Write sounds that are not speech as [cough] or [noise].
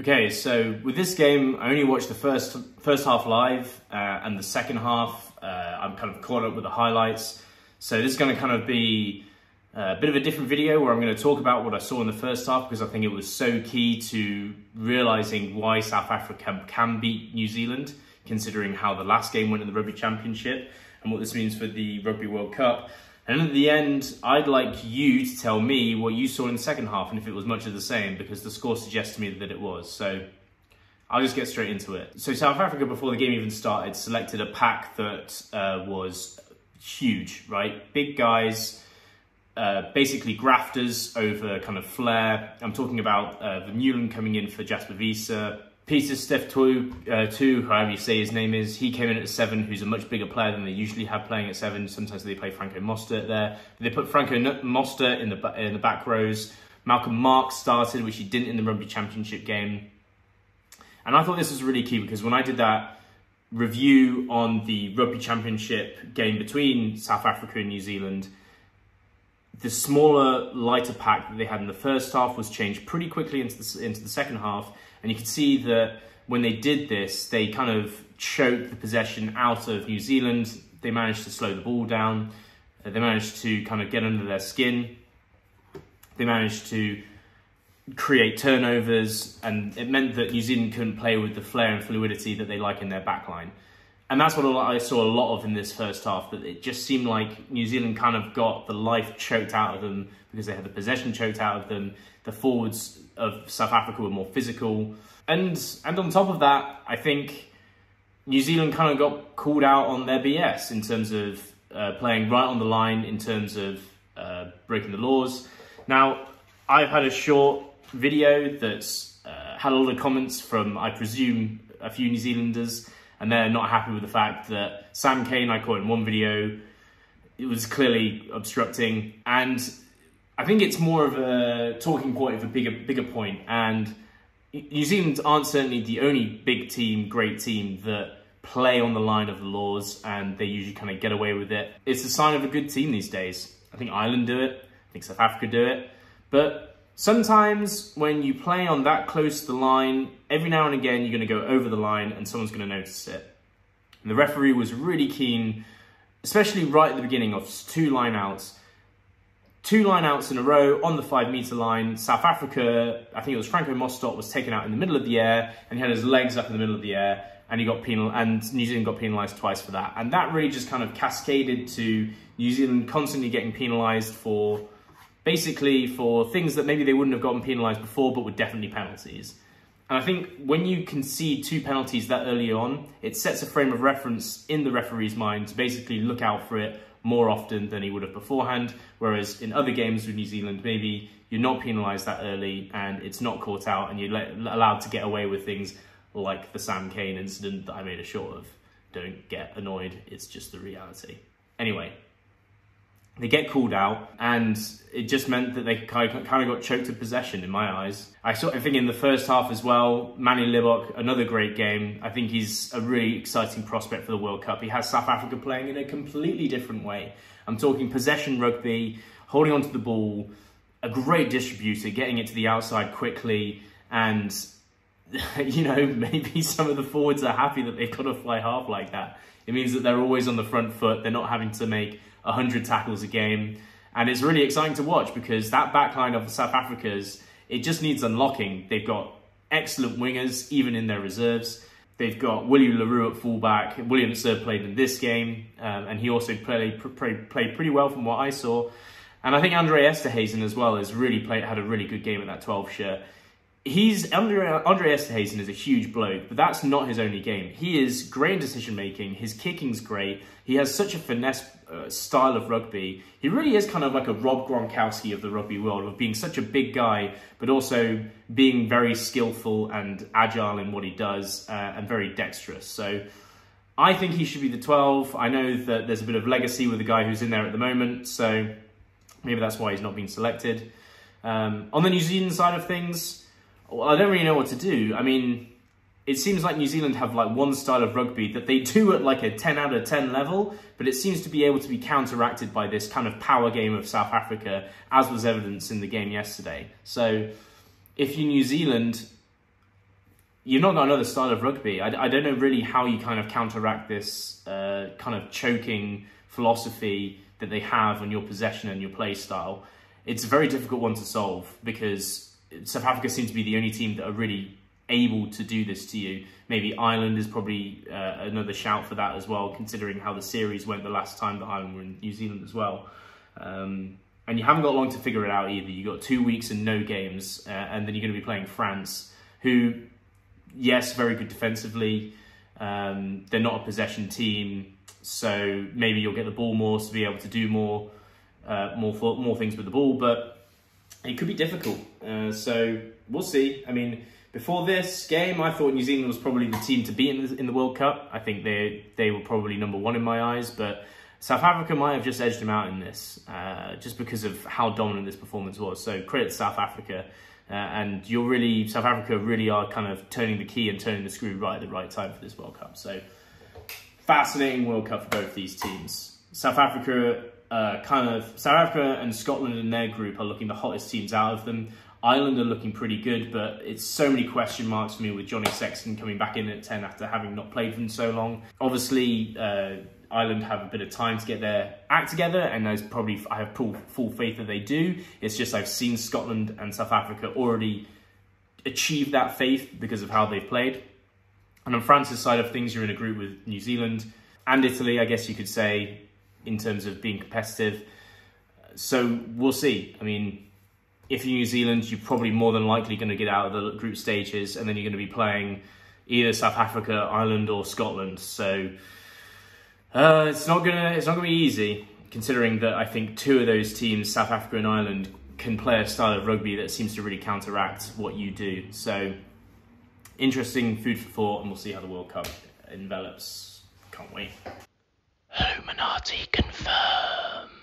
Okay, so with this game, I only watched the first first half live, uh, and the second half, uh, I'm kind of caught up with the highlights. So this is going to kind of be a bit of a different video where I'm going to talk about what I saw in the first half because I think it was so key to realizing why South Africa can beat New Zealand, considering how the last game went in the Rugby Championship and what this means for the Rugby World Cup. And at the end, I'd like you to tell me what you saw in the second half and if it was much of the same, because the score suggests to me that it was. So I'll just get straight into it. So South Africa, before the game even started, selected a pack that uh, was huge, right? Big guys, uh, basically grafters over kind of flair. I'm talking about uh, Newland coming in for Jasper Wiese, Pieter-Steph Too, uh, however you say his name is, he came in at seven, who's a much bigger player than they usually have playing at seven. Sometimes they play Franco Mostert there. They put Franco Mostert in the in the back rows. Malcolm Marx started, which he didn't in the Rugby Championship game. And I thought this was really key because when I did that review on the Rugby Championship game between South Africa and New Zealand, the smaller, lighter pack that they had in the first half was changed pretty quickly into the, into the second half and you can see that when they did this, they kind of choked the possession out of New Zealand. They managed to slow the ball down. Uh, they managed to kind of get under their skin. They managed to create turnovers, and it meant that New Zealand couldn't play with the flair and fluidity that they like in their backline. And that's what I saw a lot of in this first half, that it just seemed like New Zealand kind of got the life choked out of them because they had the possession choked out of them. The forwards of South Africa were more physical. And and on top of that, I think New Zealand kind of got called out on their BS in terms of uh, playing right on the line, in terms of uh, breaking the laws. Now, I've had a short video that's uh, had a lot of comments from, I presume, a few New Zealanders, and they're not happy with the fact that Sam Cane, I caught in one video, it was clearly obstructing, and I think it's more of a talking point of a bigger bigger point, and New Zealand aren't certainly the only big team, great team that play on the line of the laws, and they usually kind of get away with it. It's a sign of a good team these days. I think Ireland do it. I think South Africa do it, but sometimes when you play on that close to the line, every now and again you're going to go over the line, and someone's going to notice it. And the referee was really keen, especially right at the beginning of two lineouts two line outs in a row on the five meter line. South Africa, I think it was Franco Mostert, was taken out in the middle of the air and he had his legs up in the middle of the air and he got penal and New Zealand got penalised twice for that. And that really just kind of cascaded to New Zealand constantly getting penalised for basically for things that maybe they wouldn't have gotten penalised before but were definitely penalties. And I think when you concede two penalties that early on, it sets a frame of reference in the referee's mind to basically look out for it more often than he would have beforehand. Whereas in other games with New Zealand, maybe you're not penalised that early and it's not caught out and you're let, allowed to get away with things like the Sam Cane incident that I made a short of. Don't get annoyed, it's just the reality. Anyway, they get called out, and it just meant that they kind of, got choked to possession in my eyes. I saw, I think in the first half as well, Manie Libbok, another great game. I think he's a really exciting prospect for the World Cup. He has South Africa playing in a completely different way. I'm talking possession rugby, holding onto the ball, a great distributor, getting it to the outside quickly, and [laughs] you know, maybe some of the forwards are happy that they've got to fly half like that. It means that they're always on the front foot. They're not having to make 100 tackles a game. And it's really exciting to watch because that backline of the South Africa's, it just needs unlocking. They've got excellent wingers, even in their reserves. They've got Willie le Roux at fullback. Willemse played in this game, um, and he also played, played, played pretty well from what I saw. And I think Andre Esterhuizen as well has really played, had a really good game at that 12 shirt he's Andre, Andre Esterhuizen is a huge bloke, but that's not his only game. He is great in decision making. His kicking's great. He has such a finesse uh, style of rugby. He really is kind of like a Rob Gronkowski of the rugby world, of being such a big guy, but also being very skillful and agile in what he does uh, and very dexterous. So. I think he should be the 12. I know that there's a bit of legacy with the guy who's in there at the moment, so maybe that's why he's not being selected. Um, on the New Zealand side of things, well, I don't really know what to do. I mean, it seems like New Zealand have like one style of rugby that they [laughs] do at like a 10 out of 10 level, but it seems to be able to be counteracted by this kind of power game of South Africa, as was evidenced in the game yesterday. So if you're New Zealand, you've not got another style of rugby. I, I don't know really how you kind of counteract this uh, kind of choking philosophy that they have on your possession and your play style. It's a very difficult one to solve because South Africa seem to be the only team that are really able to do this to you. Maybe Ireland is probably uh, another shout for that as well, considering how the series went the last time that Ireland were in New Zealand as well. Um, and you haven't got long to figure it out either. You've got two weeks and no games, uh, and then you're going to be playing France, who, yes, very good defensively. Um, they're not a possession team, so maybe you'll get the ball more to be able to do more, uh, more more things with the ball. But it could be difficult. Uh, so we'll see. I mean, before this game, I thought New Zealand was probably the team to beat in the, in the World Cup. I think they they were probably number one in my eyes, but South Africa might have just edged them out in this, uh, just because of how dominant this performance was. So credit to South Africa. Uh, and you're really, South Africa really are kind of turning the key and turning the screw right at the right time for this World Cup. So fascinating World Cup for both these teams. South Africa, uh, kind of, South Africa and Scotland in their group are looking the hottest teams out of them. Ireland are looking pretty good, but it's so many question marks for me with Johnny Sexton coming back in at 10 after having not played for them so long. Obviously, uh, Ireland have a bit of time to get their act together, and there's probably I have full, full faith that they do. It's just I've seen Scotland and South Africa already achieve that faith because of how they've played. And on France's side of things, you're in a group with New Zealand and Italy, I guess you could say, in terms of being competitive. So we'll see. I mean, if you're New Zealand, you're probably more than likely going to get out of the group stages, and then you're going to be playing either South Africa, Ireland, or Scotland. So uh, it's not gonna it's not gonna be easy, considering that I think two of those teams, South Africa and Ireland, can play a style of rugby that seems to really counteract what you do. So interesting food for thought, and we'll see how the World Cup envelops. Can't wait. Illuminati confirmed.